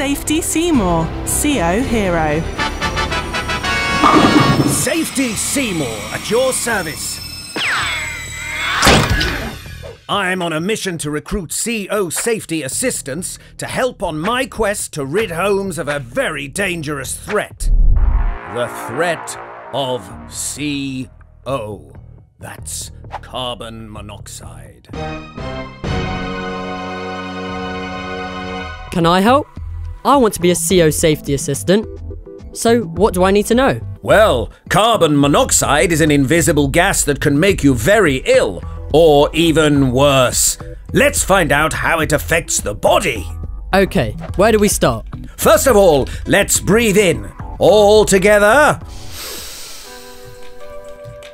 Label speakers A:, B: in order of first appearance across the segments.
A: Safety Seymour, CO Hero.
B: Safety Seymour at your service. I'm on a mission to recruit CO safety assistants to help on my quest to rid homes of a very dangerous threat. The threat of CO. That's carbon monoxide.
C: Can I help? I want to be a CO safety assistant. So, what do I need to know?
B: Well, carbon monoxide is an invisible gas that can make you very ill, or even worse. Let's find out how it affects the body.
C: Okay, where do we start?
B: First of all, let's breathe in. All together.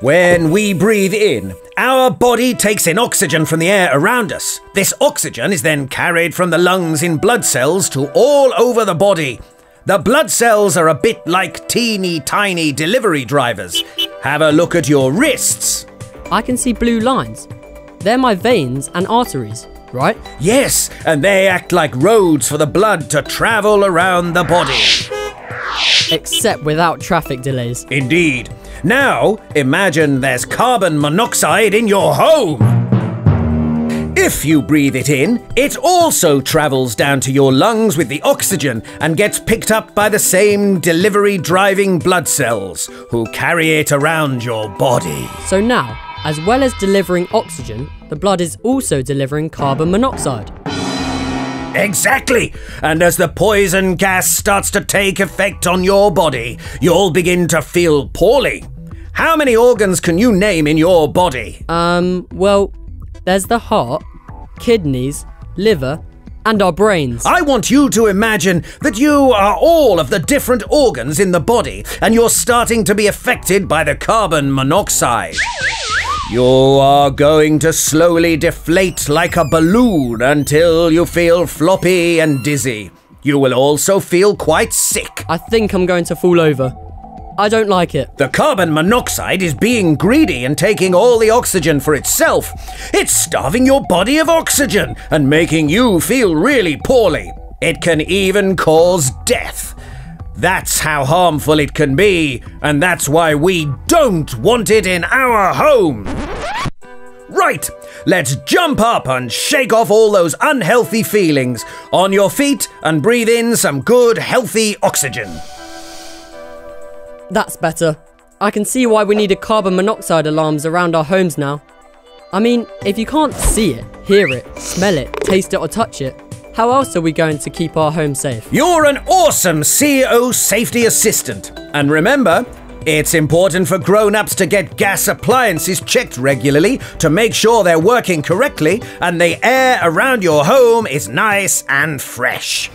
B: When we breathe in, our body takes in oxygen from the air around us. This oxygen is then carried from the lungs in blood cells to all over the body. The blood cells are a bit like teeny tiny delivery drivers. Have a look at your wrists.
C: I can see blue lines. They're my veins and arteries, right?
B: Yes, and they act like roads for the blood to travel around the body.
C: Except without traffic delays.
B: Indeed. Now, imagine there's carbon monoxide in your home. If you breathe it in, it also travels down to your lungs with the oxygen and gets picked up by the same delivery driving blood cells, who carry it around your body.
C: So now, as well as delivering oxygen, the blood is also delivering carbon monoxide.
B: Exactly! And as the poison gas starts to take effect on your body, you'll begin to feel poorly. How many organs can you name in your body?
C: Um, well, there's the heart, kidneys, liver, and our brains.
B: I want you to imagine that you are all of the different organs in the body and you're starting to be affected by the carbon monoxide. You are going to slowly deflate like a balloon until you feel floppy and dizzy. You will also feel quite sick.
C: I think I'm going to fall over. I don't like it.
B: The carbon monoxide is being greedy and taking all the oxygen for itself. It's starving your body of oxygen and making you feel really poorly. It can even cause death. That's how harmful it can be, and that's why we don't want it in our home. Right, let's jump up and shake off all those unhealthy feelings. On your feet and breathe in some good, healthy oxygen.
C: That's better. I can see why we needed carbon monoxide alarms around our homes now. I mean, if you can't see it, hear it, smell it, taste it, or touch it, how else are we going to keep our home safe?
B: You're an awesome CO safety assistant. And remember, it's important for grown-ups to get gas appliances checked regularly to make sure they're working correctly and the air around your home is nice and fresh.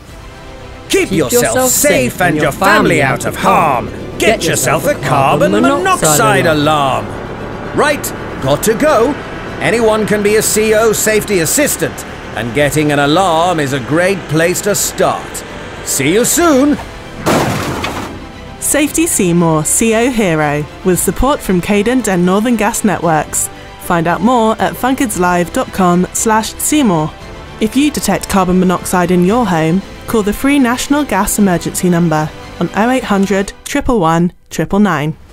B: Keep,
C: Keep
B: yourself,
C: yourself
B: safe
C: safe
B: and your family out of harm. Get, yourself a carbon monoxide alarm. Right, got to go. Anyone can be a CO safety assistant, and getting an alarm is a great place to start. See you soon.
A: Safety Seymour, CO Hero, with support from Cadent and Northern Gas Networks. Find out more at funkidslive.com slash Seymour. If you detect carbon monoxide in your home, call the free National Gas Emergency number on 0800 111 999.